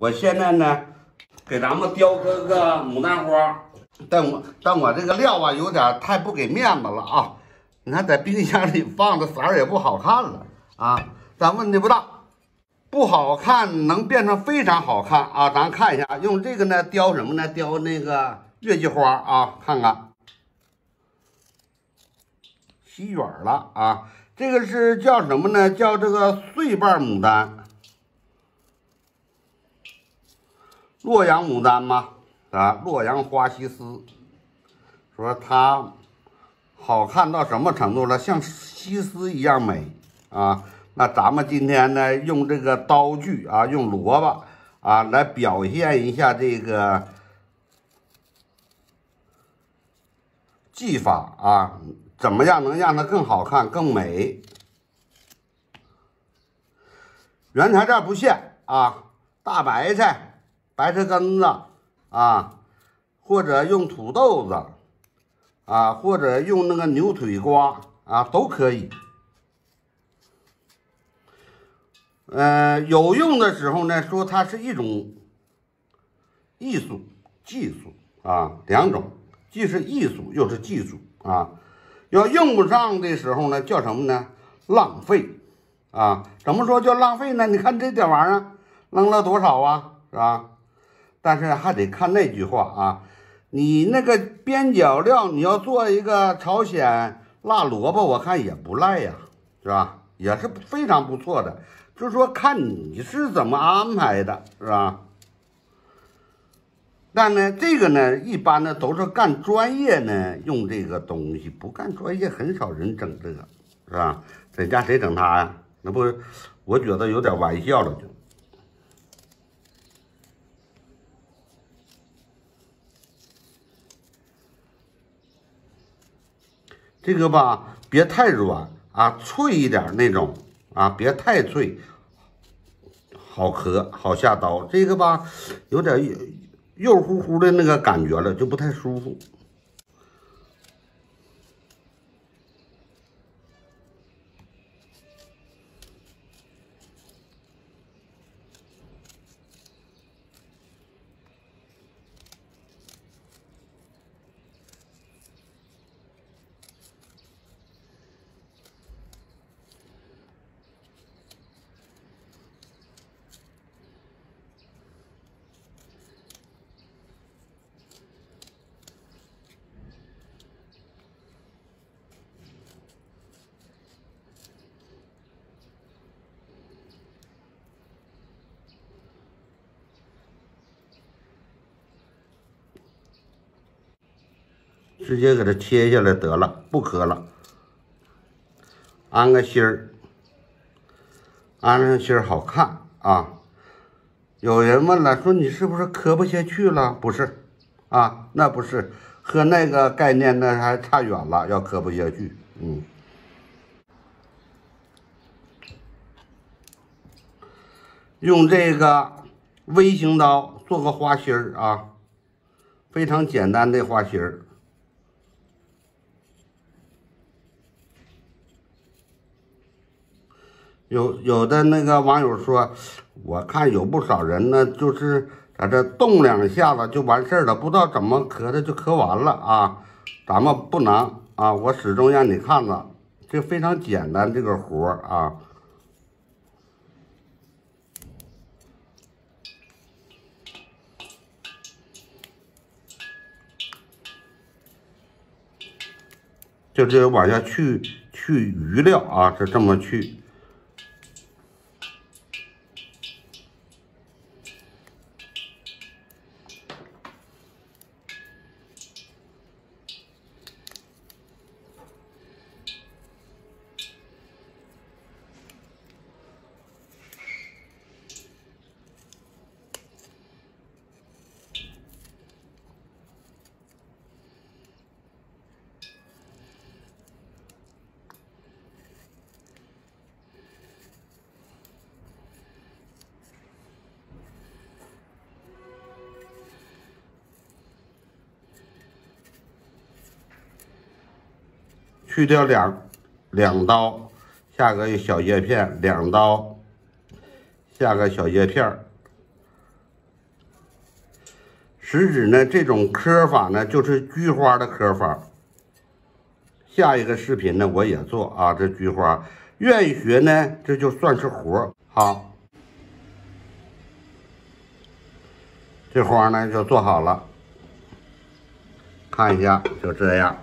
我现在呢，给咱们雕刻个牡丹花，但我但我这个料啊，有点太不给面子了啊！你看在冰箱里放的色儿也不好看了啊，但问题不大，不好看能变成非常好看啊！咱看一下，用这个呢雕什么呢？雕那个月季花啊，看看，吸远了啊！这个是叫什么呢？叫这个碎瓣牡丹。洛阳牡丹嘛，啊，洛阳花西施，说它好看到什么程度了？像西施一样美啊！那咱们今天呢，用这个刀具啊，用萝卜啊，来表现一下这个技法啊，怎么样能让它更好看、更美？原材料不限啊，大白菜。白菜根子啊，或者用土豆子啊，或者用那个牛腿瓜啊，都可以。呃，有用的时候呢，说它是一种艺术、技术啊，两种，既是艺术又是技术啊。要用不上的时候呢，叫什么呢？浪费啊？怎么说叫浪费呢？你看这点玩意儿扔了多少啊，是吧？但是还得看那句话啊，你那个边角料，你要做一个朝鲜辣萝卜，我看也不赖呀，是吧？也是非常不错的，就是说看你是怎么安排的，是吧？但呢，这个呢，一般呢都是干专业呢用这个东西，不干专业很少人整这个，是吧？在家谁整它呀？那不，我觉得有点玩笑了就。这个吧，别太软啊，脆一点那种啊，别太脆，好磕，好下刀。这个吧，有点肉乎乎的那个感觉了，就不太舒服。直接给它切下来得了，不磕了。安个心儿，安上心儿好看啊！有人问了，说你是不是磕不下去了？不是，啊，那不是和那个概念那还差远了，要磕不下去。嗯，用这个微型刀做个花心儿啊，非常简单的花心儿。有有的那个网友说，我看有不少人呢，就是在这动两下子就完事儿了，不知道怎么磕的就磕完了啊。咱们不能啊，我始终让你看着，这非常简单这个活儿啊。就这往下去去余料啊，是这么去。去掉两两刀，下个小叶片，两刀，下个小叶片食指呢这种刻法呢就是菊花的刻法。下一个视频呢我也做啊，这菊花。愿意学呢这就算是活好，这花呢就做好了，看一下就这样。